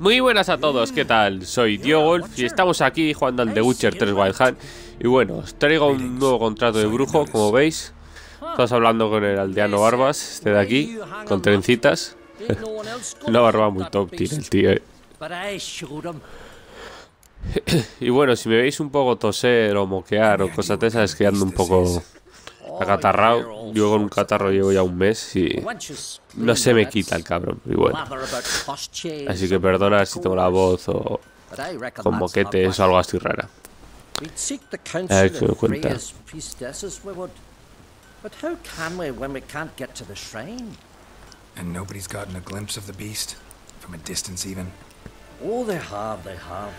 Muy buenas a todos, ¿qué tal? Soy Diogolf y estamos aquí jugando al The Witcher 3 Wild Hunt Y bueno, os traigo un nuevo contrato de brujo, como veis Estamos hablando con el aldeano Barbas, este de aquí, con trencitas Una barba muy top tiene el tío eh. Y bueno, si me veis un poco toser o moquear o cosas de esas es que un poco acatarrado. Yo con un catarro llevo ya un mes y no se me quita el cabrón. Y bueno. Así que perdona si tengo la voz o con moquetes o algo así rara. A ver qué me cuenta. But how can we when we can't get to the shrine? And nobody's gotten a glimpse of the beast from a distance even. Oh, they have, they have.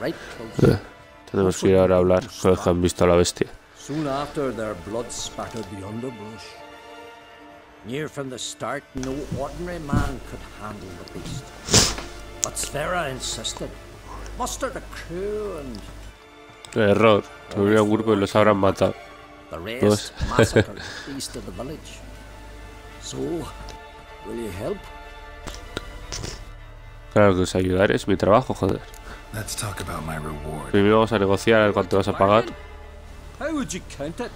Right close. Eh, tenemos que ir ahora a hablar con los que han visto a la bestia. Soon after, their blood spattered the underbrush. Near from the start, no ordinary man could handle the beast. But Sfera insisted. Muster the crew and... Error. Tuvieron un grupo y los habrán matado. The rest massacred east of the village. So, will you help? Claro que os ayudaré, es mi trabajo, joder. Primero vamos a negociar a cuánto vas a pagar. How would you count it?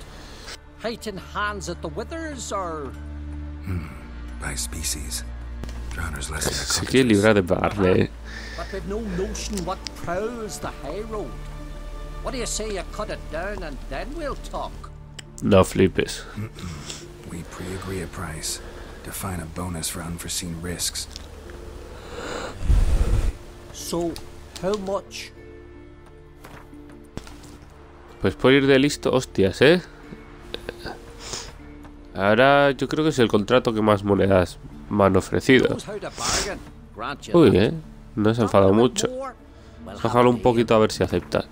Height in hands at the withers or hmm, by species. Drowners less Se quiere librar de pagarle. But they've no notion what prowls the high road. What do you say you cut it down and then we'll talk? No flipes. We pre-agree a price. Define a bonus for unforeseen risks. So, how much? Pues por ir de listo, hostias, ¿eh? Ahora yo creo que es el contrato que más monedas me han ofrecido. Uy, ¿eh? No se ha enfadado mucho. Bájalo un poquito a ver si acepta.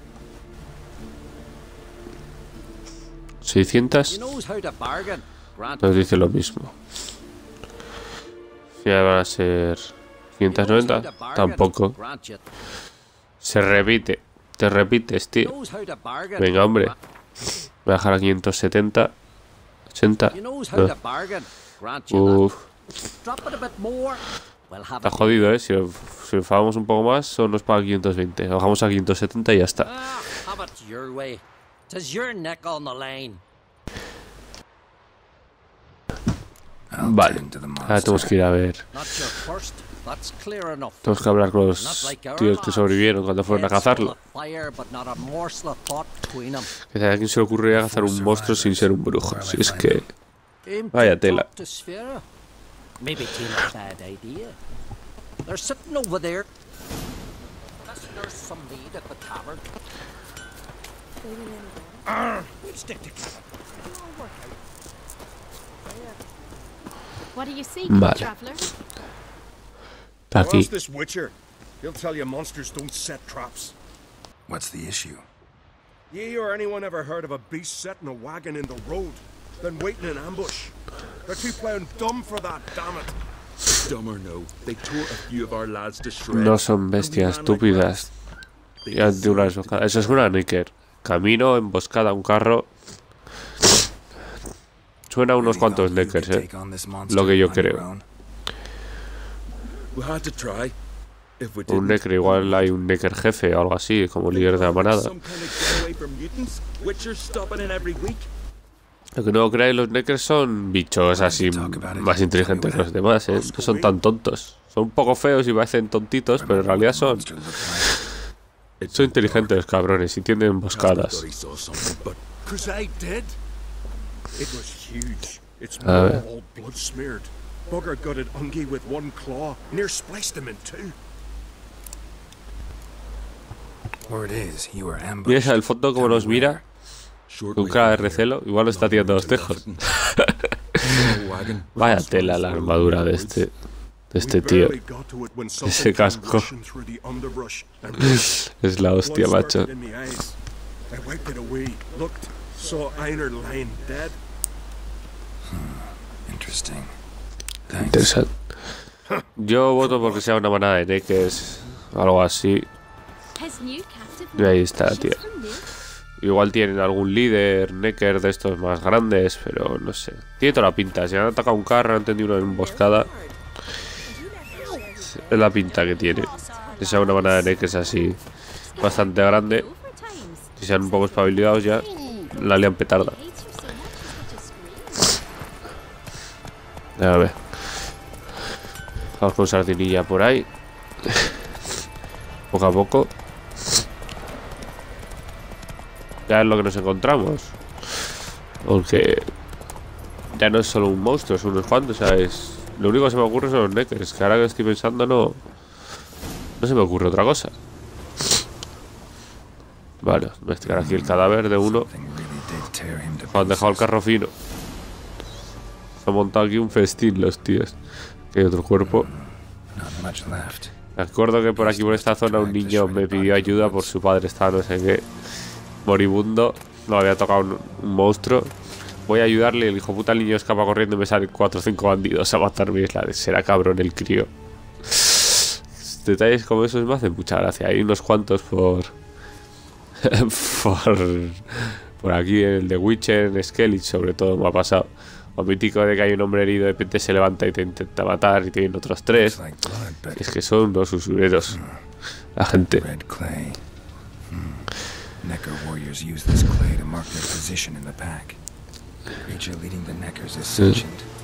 600 nos dice lo mismo. Ya van a ser 590. Tampoco. Se repite. Te repites, tío. Venga, hombre. Voy a dejar a 570. 80. Uf. Está jodido, ¿eh? Si, si un poco más, solo nos paga 520. Bajamos a 570 y ya está. Vale, ahora tenemos que ir a ver. Tenemos que hablar con los tíos que sobrevivieron cuando fueron a cazarlo. Que a quién se le ocurriría cazar un monstruo sin ser un brujo. Si es que... Vaya tela. Vale. Aquí. this Witcher. He'll tell you monsters don't set traps. What's the issue? Ye or anyone ever heard of a beast setting a wagon in the road, then waiting in ambush? They're too plowing dumb for that, damn it. Dumb or no, they tore a few of our lads to shreds. No son bestias estúpidas. Ya de una emboscada. Eso es una Nicker. Camino, emboscada, un carro. Suena unos cuantos Neckers, eh. Lo que yo creo. Un Necker, igual hay un Necker jefe o algo así, como líder de la manada. Lo que no creáis, los Neckers son bichos así más inteligentes que los demás, ¿eh? No son tan tontos. Son un poco feos y parecen tontitos, pero en realidad son... Son inteligentes, cabrones, y tienen emboscadas. A ver. Bugger gutted Ungi with one claw, near spliced him in two. Mira el fondo como nos mira. Con cara de recelo. Igual lo está tirando los tejos. Vaya tela la armadura de este. De este tío. Ese casco. es la hostia, macho. Interesante. Yo voto porque sea una manada de neckers, algo así. Y ahí está, tío. Igual tienen algún líder, necker de estos más grandes, pero no sé. Tiene toda la pinta. Si han atacado un carro, han tenido una emboscada. Es la pinta que tiene. Que sea una manada de neques así bastante grande. Si sean un poco espabilizados ya, la lian petarda. A ver. Vamos con sardinilla por ahí. Poco a poco. Ya es lo que nos encontramos. Aunque ya no es solo un monstruo, son unos cuantos, ¿sabes? Lo único que se me ocurre son los neckers, que ahora que estoy pensando no... No se me ocurre otra cosa. Vale, investigar aquí el cadáver de uno. Han dejado el carro fino. Se ha montado aquí un festín los tíos. Hay otro cuerpo. Me acuerdo que por aquí, por esta zona, un niño me pidió ayuda por su padre. Estaba no sé qué. Moribundo. No había tocado un, monstruo. Voy a ayudarle. El hijo puta niño escapa corriendo y me salen 4 o 5 bandidos a matarme. Es será cabrón el crío. Detalles como esos me hacen mucha gracia. Hay unos cuantos por. por. Por aquí, el de Witcher, en Skellig, sobre todo, me ha pasado. O mítico de que hay un hombre herido, de repente se levanta y te intenta matar y tienen otros tres. Es que son los usureros. La gente.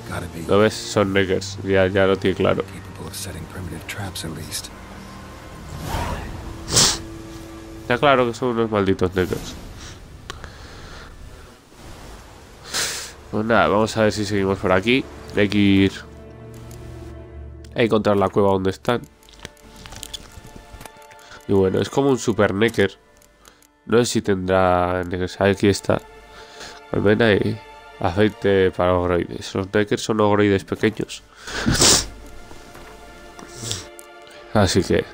Gotta be. ¿Lo ves? Son Neckers. Ya, ya lo tiene claro. Está claro que son unos malditos Neckers. Pues nada, vamos a ver si seguimos por aquí. Hay que ir. Que encontrar la cueva donde están. Y bueno, es como un super necker. No sé si tendrá. Aquí está. Almena y aceite para ogroides. Los neckers son ogroides pequeños. Así que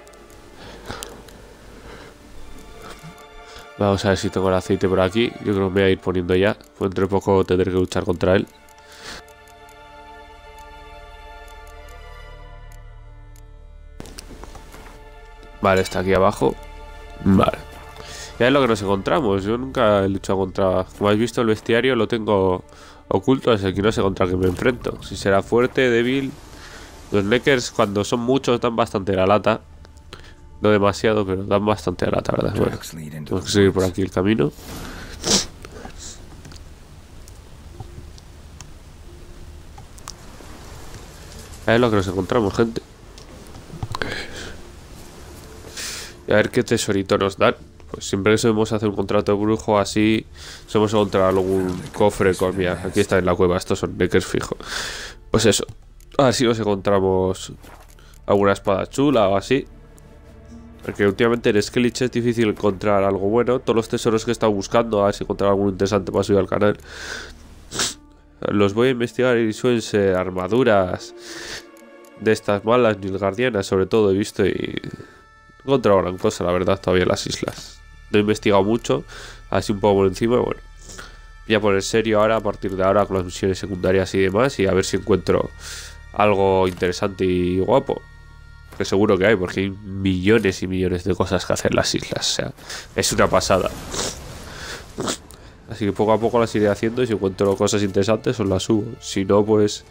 Vamos a ver si tengo el aceite por aquí. Yo creo que me voy a ir poniendo ya. Pues entre poco tendré que luchar contra él. Vale, está aquí abajo. Vale. Ya es lo que nos encontramos. Yo nunca he luchado contra... Como habéis visto, el bestiario lo tengo oculto. Es el que no sé contra que me enfrento. Si será fuerte, débil... Los Neckers cuando son muchos dan bastante la lata. No demasiado, pero dan bastante a la tarde. Bueno, tenemos que seguir por aquí el camino. Es lo que nos encontramos, gente. Y a ver qué tesorito nos dan. Pues siempre que sabemos hacer un contrato de brujo así, somos encontrar algún cofre con. Mira, aquí está en la cueva. Estos son neckers fijo. Pues eso. Así nos encontramos alguna espada chula o así. Porque últimamente en Skellige es difícil encontrar algo bueno. Todos los tesoros que he estado buscando, a ver si encontrar algo interesante para subir al canal. Los voy a investigar y suelen ser armaduras de estas malas nilgardianas, sobre todo he visto y he encontrado gran cosa, la verdad, todavía en las islas. No he investigado mucho, así un poco por encima, bueno. Voy a poner serio ahora, a partir de ahora, con las misiones secundarias y demás, y a ver si encuentro algo interesante y guapo. Que seguro que hay, porque hay millones y millones de cosas que hacer en las islas. O sea, es una pasada. Así que poco a poco las iré haciendo y si encuentro cosas interesantes os las subo. Si no, pues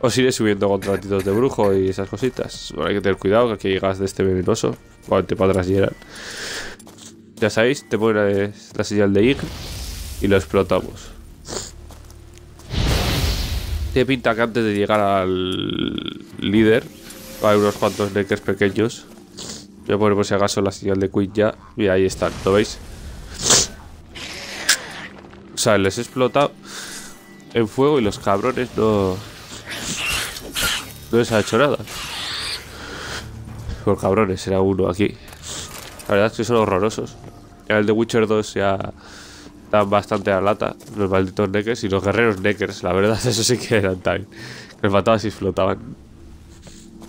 os iré subiendo contratitos de brujo y esas cositas. hay que tener cuidado que aquí llegas de este venenoso. Cuando te podrás llegar. Ya sabéis, te pones la señal de IG y lo explotamos. Tiene pinta que antes de llegar al líder hay unos cuantos neckers pequeños. Voy a poner por si acaso la señal de quit ya. Y ahí están, ¿lo veis? O sea, les he explotado en fuego y los cabrones no... No les ha hecho nada. Por cabrones, era uno aquí. La verdad es que son horrorosos. El de Witcher 2 ya dan bastante a lata. Los malditos neckers y los guerreros neckers. La verdad, eso sí que eran time. Les mataban y flotaban.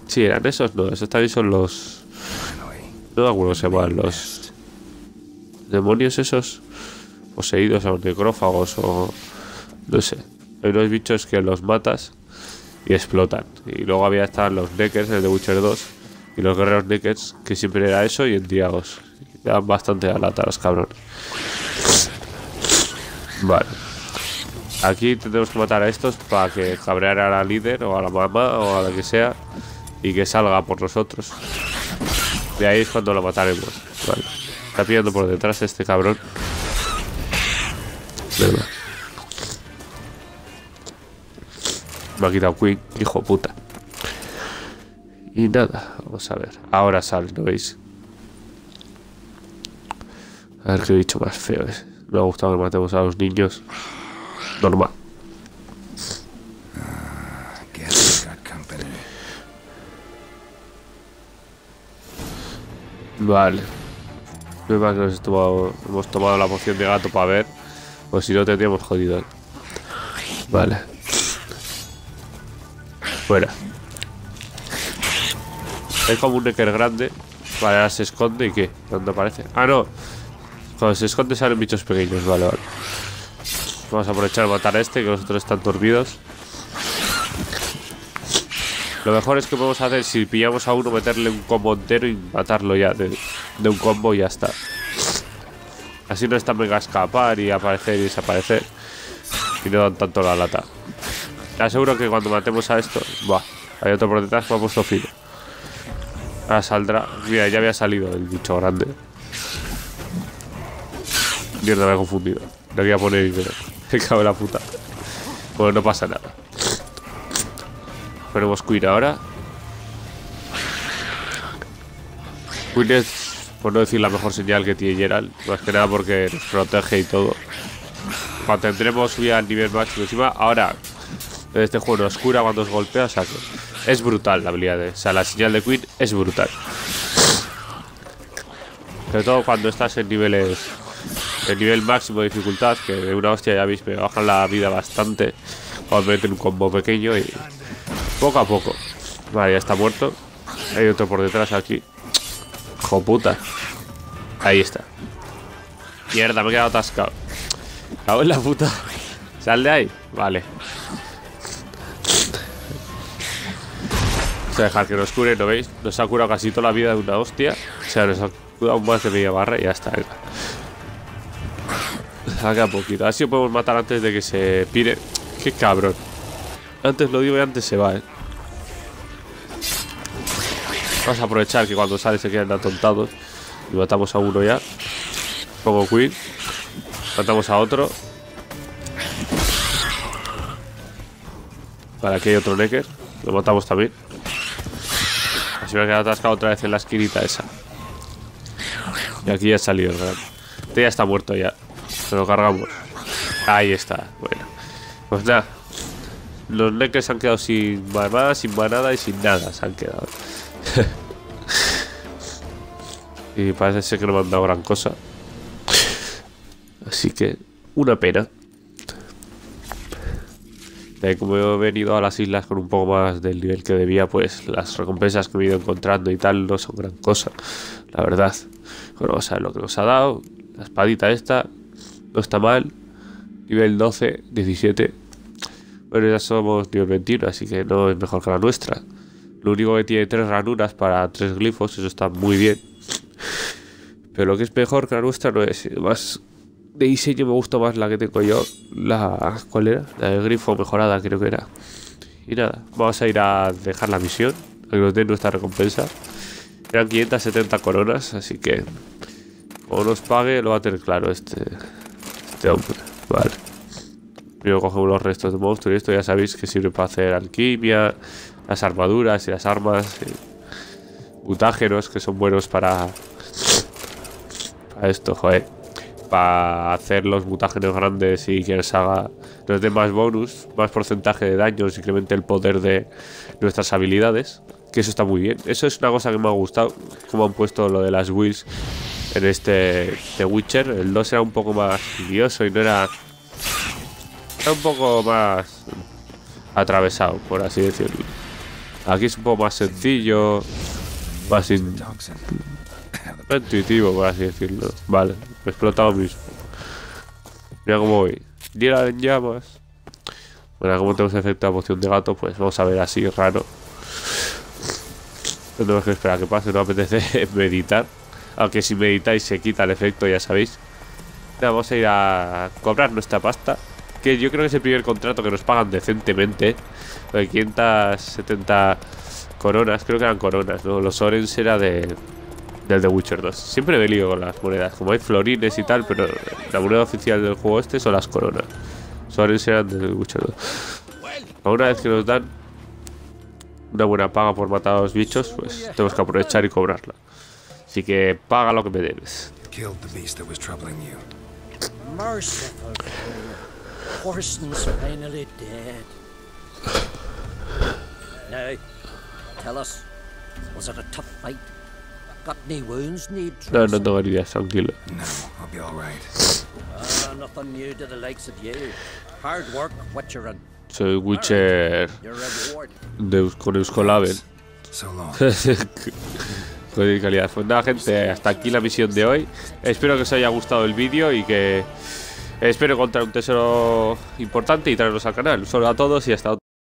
Sí, eran esos, no, esos también son los... No acuerdo se llaman, los... Demonios esos poseídos o necrófagos o... No sé. Hay unos bichos que los matas y explotan. Y luego había estaban los Neckers, el de Witcher 2, y los guerreros Neckers, que siempre era eso y en Diagos. dan bastante a lata los cabrones. Vale. Aquí tendremos que matar a estos para que cabreara a la líder o a la mamá o a la que sea y que salga por nosotros. De ahí es cuando lo mataremos. Vale. Está pillando por detrás este cabrón. Verdad. Me ha quitado Queen, hijo puta. Y nada, vamos a ver. Ahora sale, ¿no veis? A ver qué dicho más feo es. Me ha gustado que matemos a los niños. Normal. Vale. No más que nos hemos tomado la poción de gato para ver. Pues si no tendríamos jodido. Vale. Fuera. Es como un Necker grande. Vale, ahora se esconde y ¿qué? ¿Dónde aparece? Ah, no. Cuando se esconde salen bichos pequeños. Vale, vale. Vamos a aprovechar a matar a este, que los otros están dormidos. Lo mejor es que podemos hacer, si pillamos a uno, meterle un combo entero y matarlo ya de, un combo y ya está. Así no es tan mega escapar y aparecer y desaparecer. Y no dan tanto la lata. Te aseguro que cuando matemos a esto, va, hay otro por detrás que me ha filo. Ahora saldrá. Mira, ya había salido el bicho grande. Mierda, me he confundido. Le voy a poner Me cago en la puta. Bueno, no pasa nada. Ponemos Queen ahora. Queen es, por no decir la mejor señal que tiene Gerald. Más que nada porque nos protege y todo. Cuando tendremos subida al nivel máximo encima. Ahora, este juego nos cura cuando os golpea. O sea que es brutal la habilidad. De, o sea, la señal de Queen es brutal. Sobre todo cuando estás en niveles el nivel máximo de dificultad, que de una hostia ya veis, me bajan la vida bastante. Cuando meten un combo pequeño y poco a poco. Vale, ya está muerto. Hay otro por detrás aquí. Hijo puta. Ahí está. Mierda, me he quedado atascado. Cago en la puta. Sal de ahí. Vale. Vamos a dejar que nos cure, ¿no veis? Nos ha curado casi toda la vida de una hostia. O sea, nos ha curado más de media barra y ya está. Saca poquito. Así lo podemos matar antes de que se pire. Qué cabrón. Antes lo digo y antes se va, eh. Vamos a aprovechar que cuando sale se quedan atontados. Y matamos a uno ya. Pongo Queen. Matamos a otro. Vale, aquí hay otro Necker. Lo matamos también. Así me ha quedado atascado otra vez en la esquinita esa. Y aquí ya ha salido el Este ya está muerto ya. Se lo cargamos. Ahí está. Bueno. Pues nada. Los Neckers se han quedado sin manada, sin manada y sin nada. Se han quedado. y parece ser que no me han dado gran cosa. Así que, una pena. Y como he venido a las islas con un poco más del nivel que debía, pues las recompensas que he ido encontrando y tal no son gran cosa. La verdad. Bueno, vamos a ver lo que nos ha dado. La espadita esta, no está mal. Nivel 12, 17. Bueno, ya somos nivel 21, así que no es mejor que la nuestra. Lo único que tiene tres ranuras para tres glifos, eso está muy bien. Pero lo que es mejor que la nuestra no es. Más de diseño me gusta más la que tengo yo. La. ¿Cuál era? La del grifo mejorada, creo que era. Y nada, vamos a ir a dejar la misión. A que nos den nuestra recompensa. Eran 570 coronas, así que. O nos pague, lo va a tener claro este. Este hombre. Vale. Primero cogemos los restos de monstruos y esto ya sabéis que sirve para hacer alquimia, las armaduras y las armas, mutágenos que son buenos para, para esto, joder. Para hacer los mutágenos grandes y que se haga nos dé más bonus, más porcentaje de daños, incremente el poder de nuestras habilidades. Que eso está muy bien. Eso es una cosa que me ha gustado, como han puesto lo de las wheels en este The Witcher. El 2 era un poco más idioso y no era. Era un poco más atravesado, por así decirlo. Aquí es un poco más sencillo, más intuitivo, por así decirlo. Vale, he explotado mismo. Mira cómo voy. Diera en llamas. Bueno, como tenemos efecto de poción de gato, pues vamos a ver así raro. Tenemos que esperar a que pase, no apetece meditar. Aunque si meditáis se quita el efecto, ya sabéis. Vamos a ir a cobrar nuestra pasta. Que yo creo que es el primer contrato que nos pagan decentemente. De 570 coronas, creo que eran coronas, ¿no? Los Orens era de, del The Witcher 2. Siempre me lío con las monedas, como hay florines y tal, pero la moneda oficial del juego este son las coronas. Son serán del The Witcher 2. Una vez que nos dan una buena paga por matar a los bichos, pues tenemos que aprovechar y cobrarla. Así que paga lo que me debes. No, no tengo heridas, tranquilo. No, I'll be all right. Uh, nothing new to the likes of you. Hard work, what you're in. Soy Witcher de, con Euskolabel. Joder, calidad. Pues nada, gente, hasta aquí la misión de hoy. Espero que os haya gustado el vídeo y que espero encontrar un tesoro importante y traerlos al canal. Saludo a todos y hasta.